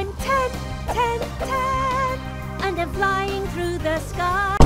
I'm ten, ten, ten, and I'm flying through the sky.